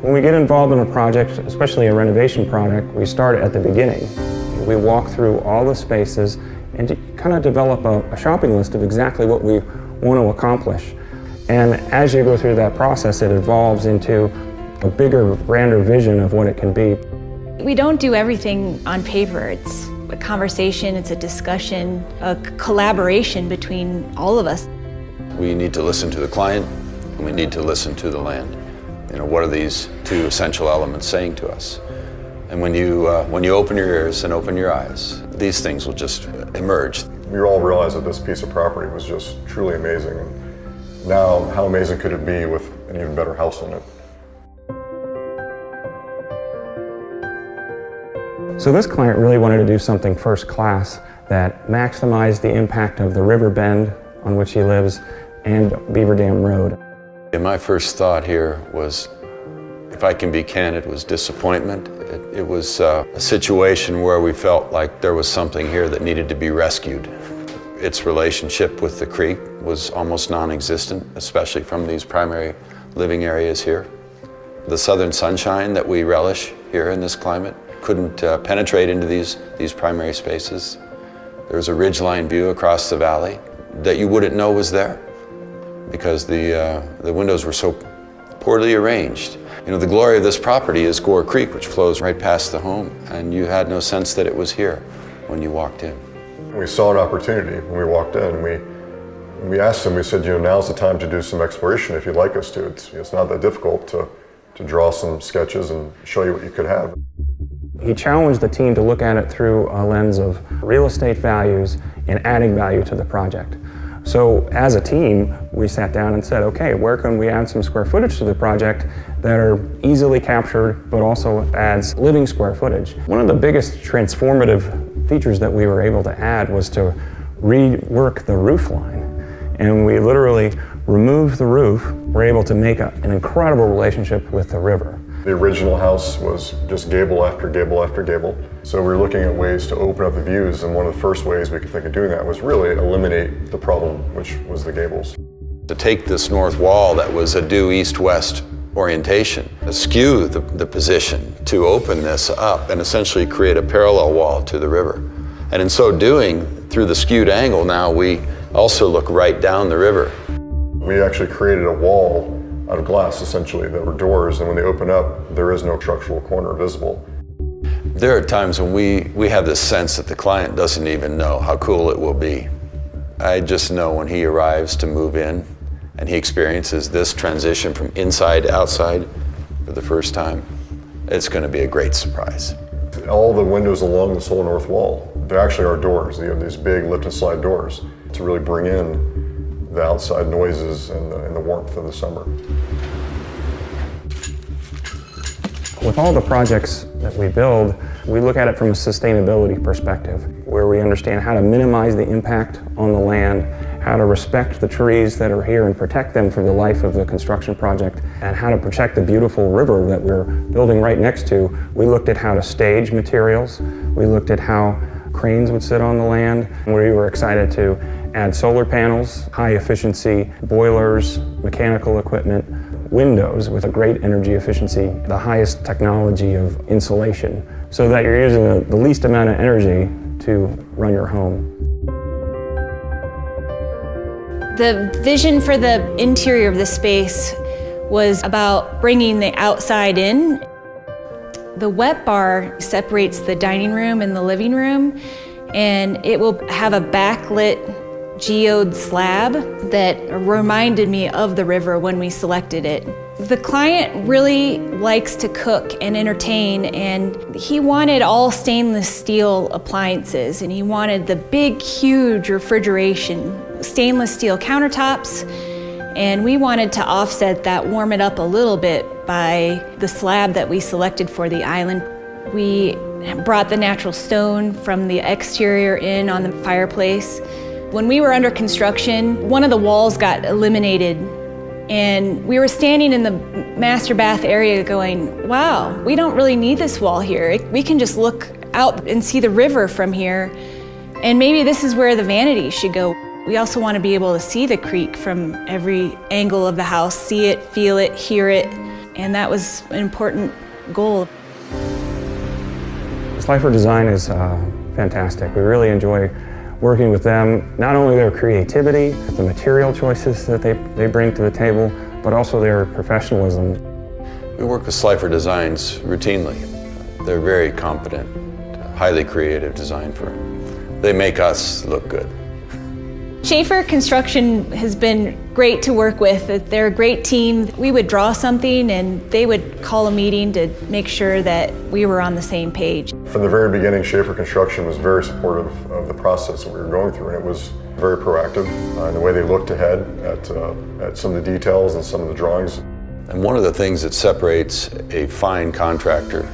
When we get involved in a project, especially a renovation project, we start at the beginning. We walk through all the spaces and kind of develop a, a shopping list of exactly what we want to accomplish. And as you go through that process, it evolves into a bigger, grander vision of what it can be. We don't do everything on paper. It's a conversation, it's a discussion, a collaboration between all of us. We need to listen to the client and we need to listen to the land. You know, what are these two essential elements saying to us? And when you, uh, when you open your ears and open your eyes, these things will just emerge. We all realized that this piece of property was just truly amazing. And now, how amazing could it be with an even better house on it? So this client really wanted to do something first class that maximized the impact of the river bend on which he lives and Beaver Dam Road. And my first thought here was, if I can be candid, was disappointment. It, it was uh, a situation where we felt like there was something here that needed to be rescued. Its relationship with the creek was almost non-existent, especially from these primary living areas here. The southern sunshine that we relish here in this climate couldn't uh, penetrate into these, these primary spaces. There was a ridgeline view across the valley that you wouldn't know was there because the, uh, the windows were so poorly arranged. You know, the glory of this property is Gore Creek, which flows right past the home, and you had no sense that it was here when you walked in. We saw an opportunity when we walked in. We, we asked them, we said, you know, now's the time to do some exploration if you'd like us to. It's, it's not that difficult to, to draw some sketches and show you what you could have. He challenged the team to look at it through a lens of real estate values and adding value to the project. So as a team, we sat down and said, okay, where can we add some square footage to the project that are easily captured, but also adds living square footage. One of the biggest transformative features that we were able to add was to rework the roof line. And we literally removed the roof, we're able to make a, an incredible relationship with the river. The original house was just gable after gable after gable. So we were looking at ways to open up the views, and one of the first ways we could think of doing that was really eliminate the problem, which was the gables. To take this north wall that was a due east-west orientation, skew the, the position to open this up and essentially create a parallel wall to the river. And in so doing, through the skewed angle, now we also look right down the river. We actually created a wall out of glass, essentially, that were doors, and when they open up, there is no structural corner visible. There are times when we, we have this sense that the client doesn't even know how cool it will be. I just know when he arrives to move in and he experiences this transition from inside to outside for the first time, it's going to be a great surprise. All the windows along this whole north wall, they actually are doors. They have these big lift and slide doors to really bring in the outside noises and the, and the warmth of the summer. With all the projects that we build, we look at it from a sustainability perspective, where we understand how to minimize the impact on the land, how to respect the trees that are here and protect them for the life of the construction project, and how to protect the beautiful river that we're building right next to. We looked at how to stage materials. We looked at how cranes would sit on the land. We were excited to add solar panels, high efficiency boilers, mechanical equipment, windows with a great energy efficiency, the highest technology of insulation, so that you're using the, least amount of energy to run your home. The vision for the interior of the space was about bringing the outside in. The wet bar separates the dining room and the living room, and it will have a backlit geode slab that reminded me of the river when we selected it. The client really likes to cook and entertain and he wanted all stainless steel appliances and he wanted the big huge refrigeration, stainless steel countertops and we wanted to offset that, warm it up a little bit by the slab that we selected for the island. We brought the natural stone from the exterior in on the fireplace when we were under construction, one of the walls got eliminated and we were standing in the master bath area going, wow, we don't really need this wall here. We can just look out and see the river from here. And maybe this is where the vanity should go. We also want to be able to see the creek from every angle of the house, see it, feel it, hear it. and that was an important goal. Slifer Design is uh, fantastic. We really enjoy working with them, not only their creativity, the material choices that they, they bring to the table, but also their professionalism. We work with Slifer Designs routinely. They're very competent, highly creative design firm. They make us look good. Schaefer Construction has been great to work with. They're a great team. We would draw something and they would call a meeting to make sure that we were on the same page. From the very beginning, Schaefer Construction was very supportive of the process that we were going through, and it was very proactive uh, in the way they looked ahead at, uh, at some of the details and some of the drawings. And one of the things that separates a fine contractor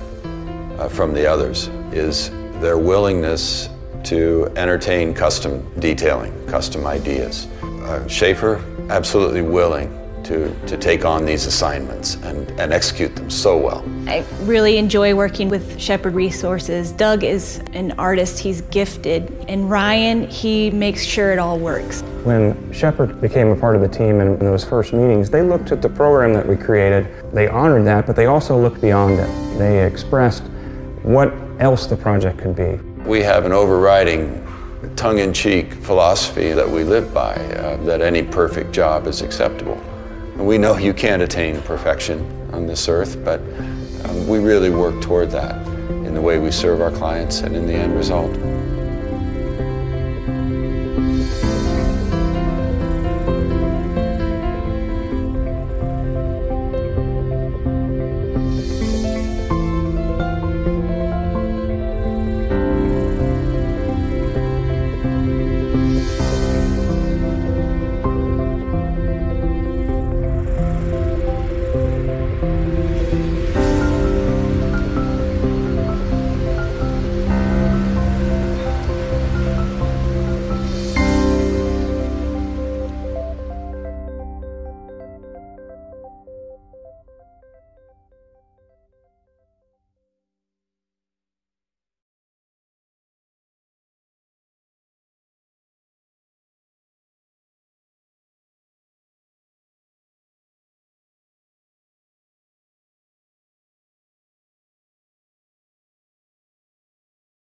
uh, from the others is their willingness to entertain custom detailing, custom ideas. Uh, Schaefer, absolutely willing to, to take on these assignments and, and execute them so well. I really enjoy working with Shepherd Resources. Doug is an artist, he's gifted, and Ryan, he makes sure it all works. When Shepherd became a part of the team in, in those first meetings, they looked at the program that we created, they honored that, but they also looked beyond it. They expressed what else the project could be. We have an overriding tongue-in-cheek philosophy that we live by, uh, that any perfect job is acceptable. And we know you can't attain perfection on this earth, but um, we really work toward that in the way we serve our clients and in the end result.